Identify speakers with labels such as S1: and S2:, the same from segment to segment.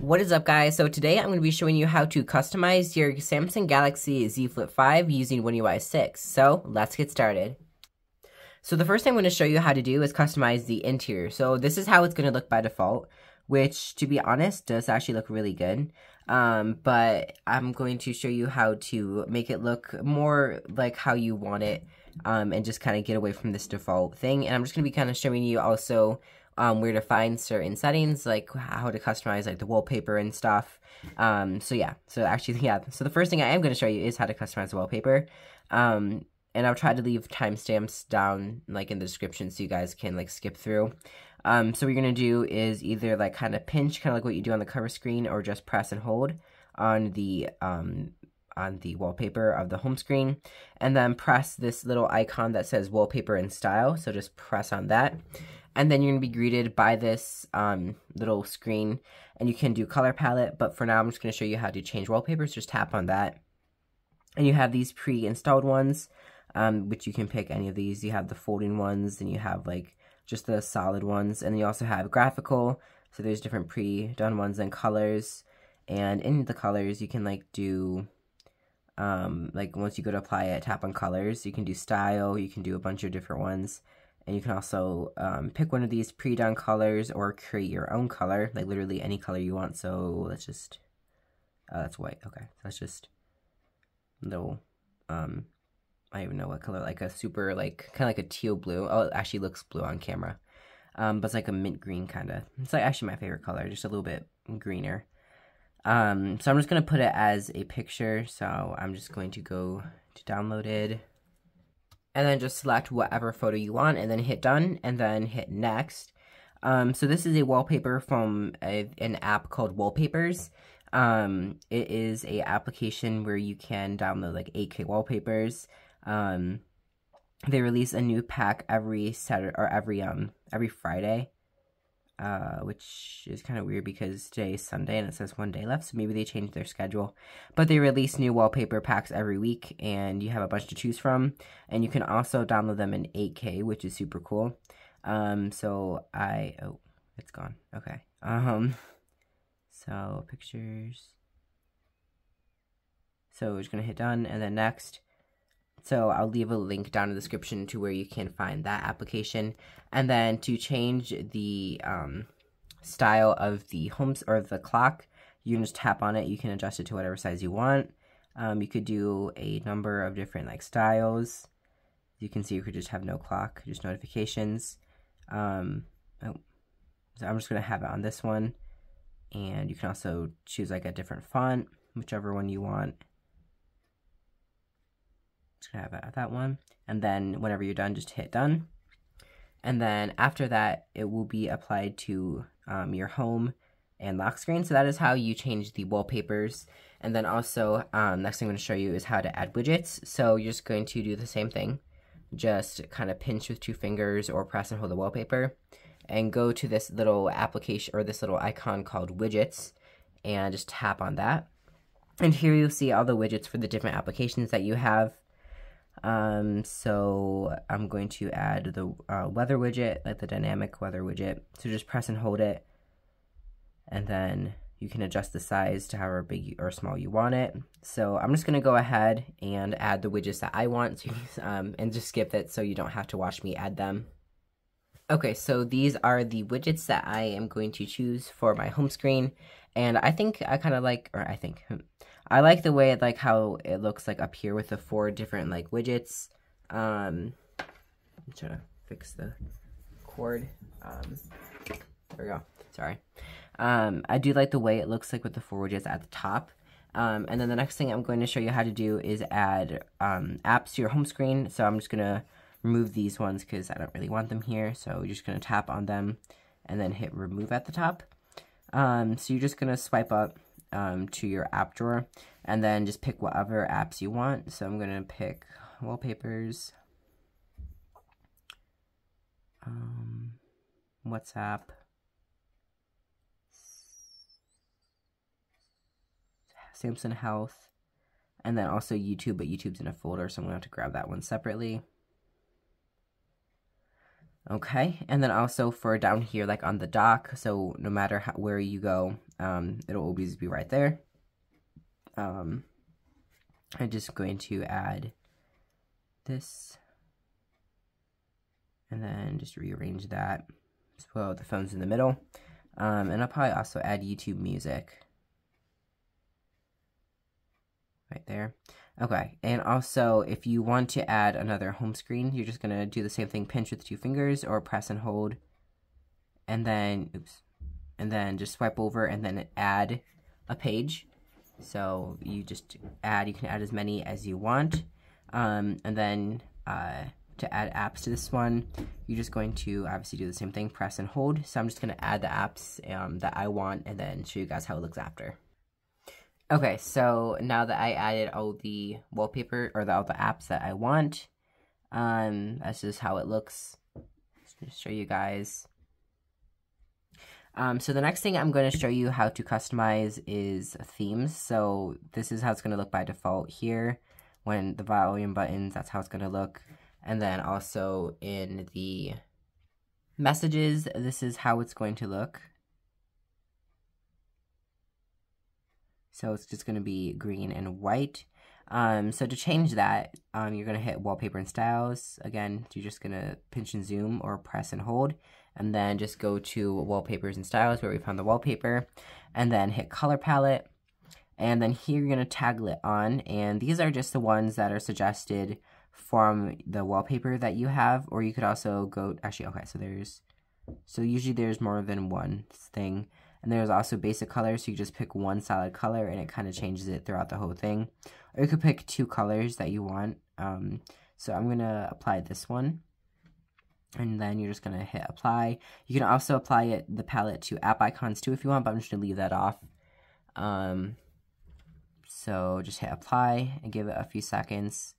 S1: What is up guys? So today I'm going to be showing you how to customize your Samsung Galaxy Z Flip 5 using One UI 6. So let's get started. So the first thing I'm going to show you how to do is customize the interior. So this is how it's going to look by default, which to be honest does actually look really good. Um, but I'm going to show you how to make it look more like how you want it um, and just kind of get away from this default thing. And I'm just going to be kind of showing you also um, where to find certain settings, like how to customize like the wallpaper and stuff. Um, so yeah, so actually, yeah, so the first thing I am going to show you is how to customize the wallpaper. Um, and I'll try to leave timestamps down like in the description so you guys can like skip through. Um, so what you're going to do is either like kind of pinch, kind of like what you do on the cover screen, or just press and hold on the um, on the wallpaper of the home screen and then press this little icon that says wallpaper and style so just press on that and then you're going to be greeted by this um, little screen and you can do color palette but for now I'm just going to show you how to change wallpapers. Just tap on that. And you have these pre-installed ones um, which you can pick any of these. You have the folding ones and you have like just the solid ones. And you also have graphical. So there's different pre-done ones and colors. And in the colors you can like do um, like once you go to apply it tap on colors. You can do style. You can do a bunch of different ones and you can also um, pick one of these pre-done colors or create your own color, like literally any color you want. So let's just, oh, that's white. Okay, so that's just little, um, I don't even know what color, like a super, like, kind of like a teal blue. Oh, it actually looks blue on camera. Um, but it's like a mint green kind of. It's like actually my favorite color, just a little bit greener. Um, so I'm just going to put it as a picture. So I'm just going to go to downloaded and then just select whatever photo you want and then hit done and then hit next. Um, so this is a wallpaper from a, an app called Wallpapers. Um, it is a application where you can download like 8K wallpapers. Um, they release a new pack every Saturday or every um every Friday uh, which is kind of weird because today is Sunday and it says one day left, so maybe they changed their schedule. But they release new wallpaper packs every week, and you have a bunch to choose from. And you can also download them in 8K, which is super cool. Um, so I, oh, it's gone. Okay. Um, so pictures. So we're just gonna hit done, and then next. So I'll leave a link down in the description to where you can find that application. And then to change the um, style of the homes or the clock, you can just tap on it. You can adjust it to whatever size you want. Um, you could do a number of different like styles. You can see you could just have no clock, just notifications. Um, oh, so I'm just gonna have it on this one, and you can also choose like a different font, whichever one you want just gonna have that one. And then whenever you're done, just hit done. And then after that, it will be applied to um, your home and lock screen. So that is how you change the wallpapers. And then also, um, next thing I'm going to show you is how to add widgets. So you're just going to do the same thing. Just kind of pinch with two fingers or press and hold the wallpaper. And go to this little application or this little icon called widgets. And just tap on that. And here you'll see all the widgets for the different applications that you have. Um, so I'm going to add the uh, weather widget, like the dynamic weather widget. So just press and hold it, and then you can adjust the size to however big or small you want it. So I'm just going to go ahead and add the widgets that I want, to, um, and just skip it so you don't have to watch me add them. Okay, so these are the widgets that I am going to choose for my home screen, and I think I kind of like, or I think, hmm, I like the way like how it looks like up here with the four different like widgets. Um, I'm trying to fix the cord. Um, there we go. Sorry. Um, I do like the way it looks like with the four widgets at the top. Um, and then the next thing I'm going to show you how to do is add um, apps to your home screen. So I'm just going to remove these ones because I don't really want them here. So you're just going to tap on them and then hit remove at the top. Um, so you're just going to swipe up um, to your app drawer and then just pick whatever apps you want. So I'm going to pick wallpapers, um, WhatsApp, Samsung Health, and then also YouTube, but YouTube's in a folder, so I'm going to have to grab that one separately. Okay, and then also for down here, like on the dock, so no matter how, where you go, um, it'll always be right there. Um, I'm just going to add this, and then just rearrange that. So the phone's in the middle, um, and I'll probably also add YouTube music right there. Okay, and also if you want to add another home screen, you're just gonna do the same thing, pinch with two fingers or press and hold, and then, oops, and then just swipe over and then add a page. So you just add, you can add as many as you want, um, and then uh, to add apps to this one, you're just going to obviously do the same thing, press and hold. So I'm just gonna add the apps um, that I want and then show you guys how it looks after. Okay, so now that I added all the wallpaper or the, all the apps that I want, um, this is how it looks. Just show you guys. Um, so the next thing I'm going to show you how to customize is themes. So this is how it's going to look by default here. When the volume buttons, that's how it's going to look. And then also in the messages, this is how it's going to look. So it's just going to be green and white. Um, so to change that, um, you're going to hit wallpaper and styles. Again, you're just going to pinch and zoom or press and hold. And then just go to wallpapers and styles where we found the wallpaper. And then hit color palette. And then here you're going to toggle it on. And these are just the ones that are suggested from the wallpaper that you have. Or you could also go, actually, okay, so there's, so usually there's more than one thing. And there's also basic colors, so you just pick one solid color and it kind of changes it throughout the whole thing. Or you could pick two colors that you want. Um, so I'm going to apply this one. And then you're just going to hit apply. You can also apply it the palette to app icons too if you want, but I'm just going to leave that off. Um, so just hit apply and give it a few seconds.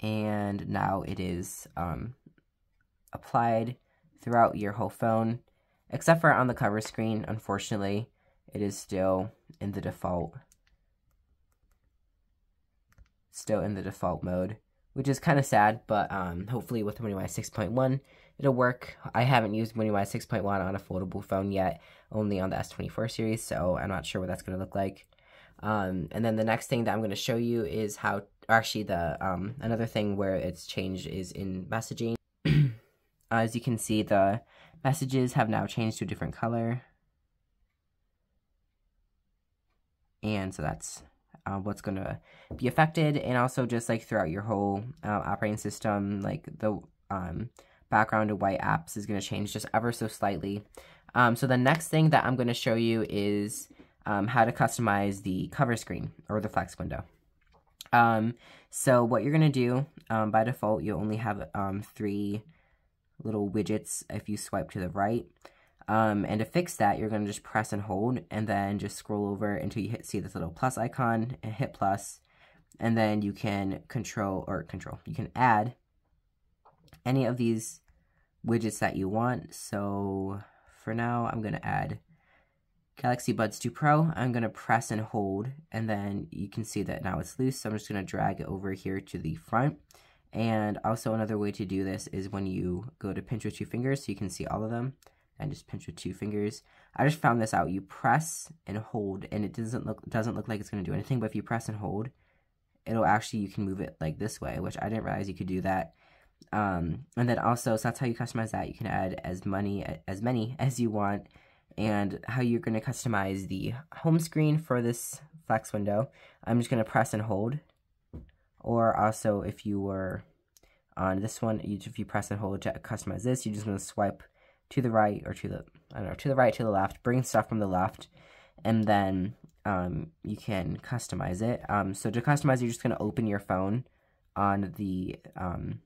S1: And now it is um, applied throughout your whole phone. Except for on the cover screen, unfortunately, it is still in the default. Still in the default mode, which is kind of sad, but um, hopefully with One UI 6.1, it'll work. I haven't used One UI 6.1 on a foldable phone yet, only on the S24 series, so I'm not sure what that's going to look like. Um, and then the next thing that I'm going to show you is how, actually the um, another thing where it's changed is in messaging. As you can see, the Messages have now changed to a different color. And so that's uh, what's going to be affected. And also just like throughout your whole uh, operating system, like the um, background to white apps is going to change just ever so slightly. Um, so the next thing that I'm going to show you is um, how to customize the cover screen or the flex window. Um, so what you're going to do, um, by default, you only have um, three little widgets if you swipe to the right. Um, and to fix that, you're going to just press and hold and then just scroll over until you hit, see this little plus icon and hit plus. And then you can control, or control, you can add any of these widgets that you want. So for now, I'm going to add Galaxy Buds 2 Pro. I'm going to press and hold, and then you can see that now it's loose. So I'm just going to drag it over here to the front. And also another way to do this is when you go to pinch with two fingers so you can see all of them and just pinch with two fingers. I just found this out. You press and hold and it doesn't look doesn't look like it's going to do anything, but if you press and hold, it'll actually you can move it like this way, which I didn't realize you could do that. Um, and then also, so that's how you customize that. You can add as many as many as you want, and how you're going to customize the home screen for this flex window. I'm just going to press and hold or also if you were on this one, if you press and hold to customize this, you're just going to swipe to the right or to the, I don't know, to the right, to the left, bring stuff from the left, and then um, you can customize it. Um, so to customize, you're just going to open your phone on the, um,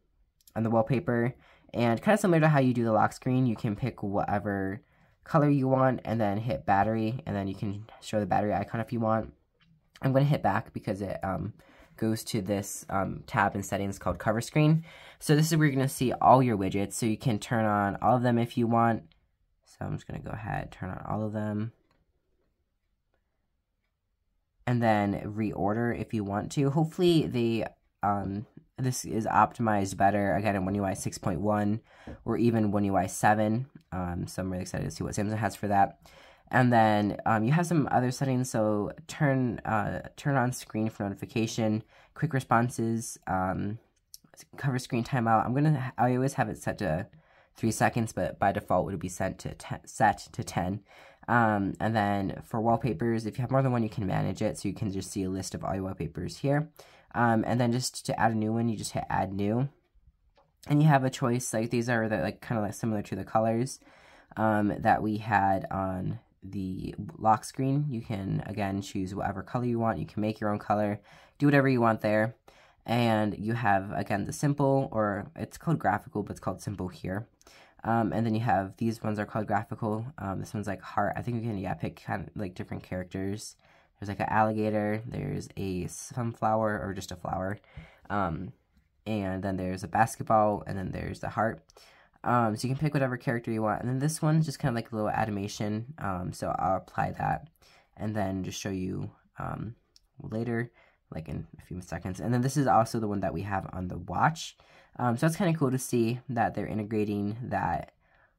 S1: on the wallpaper, and kind of similar to how you do the lock screen, you can pick whatever color you want and then hit battery, and then you can show the battery icon if you want. I'm going to hit back because it um, goes to this um, tab in settings called cover screen. So this is where you're going to see all your widgets. So you can turn on all of them if you want. So I'm just going to go ahead, turn on all of them. And then reorder if you want to. Hopefully they, um, this is optimized better, again, in One UI 6.1 or even One UI 7. Um, so I'm really excited to see what Samsung has for that. And then um, you have some other settings. So turn uh, turn on screen for notification, quick responses, um, cover screen timeout. I'm gonna I always have it set to three seconds, but by default it would be set to set to ten. Um, and then for wallpapers, if you have more than one, you can manage it. So you can just see a list of all your wallpapers here. Um, and then just to add a new one, you just hit add new. And you have a choice, like these are the, like kind of like similar to the colors um, that we had on the lock screen. You can, again, choose whatever color you want. You can make your own color, do whatever you want there. And you have, again, the simple, or it's called graphical, but it's called simple here. Um, and then you have, these ones are called graphical. Um, this one's like heart. I think you can, yeah, pick kind of like different characters. There's like an alligator, there's a sunflower, or just a flower. Um, and then there's a basketball, and then there's the heart. Um, so you can pick whatever character you want. And then this one's just kind of like a little animation. Um, so I'll apply that and then just show you um, later, like in a few seconds. And then this is also the one that we have on the watch. Um, so it's kind of cool to see that they're integrating that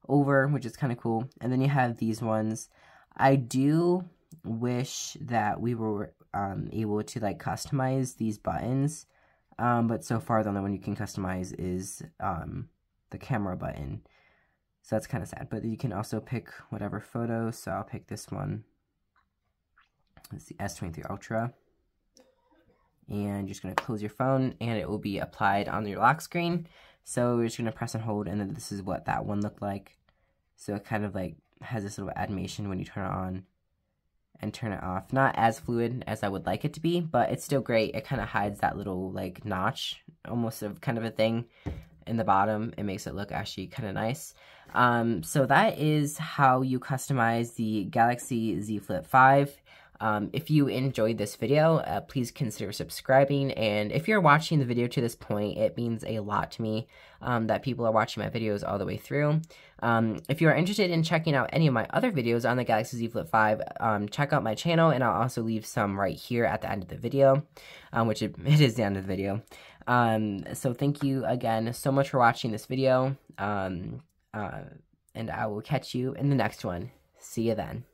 S1: over, which is kind of cool. And then you have these ones. I do wish that we were um, able to like customize these buttons. Um, but so far the only one you can customize is the camera button. So that's kind of sad. But you can also pick whatever photo. So I'll pick this one. It's the S23 Ultra. And you're just going to close your phone and it will be applied on your lock screen. So you're just going to press and hold and then this is what that one looked like. So it kind of like has this little animation when you turn it on and turn it off. Not as fluid as I would like it to be, but it's still great. It kind of hides that little like notch, almost of kind of a thing in the bottom. It makes it look actually kind of nice. Um, so that is how you customize the Galaxy Z Flip 5. Um, if you enjoyed this video, uh, please consider subscribing. And if you're watching the video to this point, it means a lot to me um, that people are watching my videos all the way through. Um, if you are interested in checking out any of my other videos on the Galaxy Z Flip 5, um, check out my channel, and I'll also leave some right here at the end of the video, um, which it, it is the end of the video. Um, so thank you again so much for watching this video, Um, uh, and I will catch you in the next one. See you then.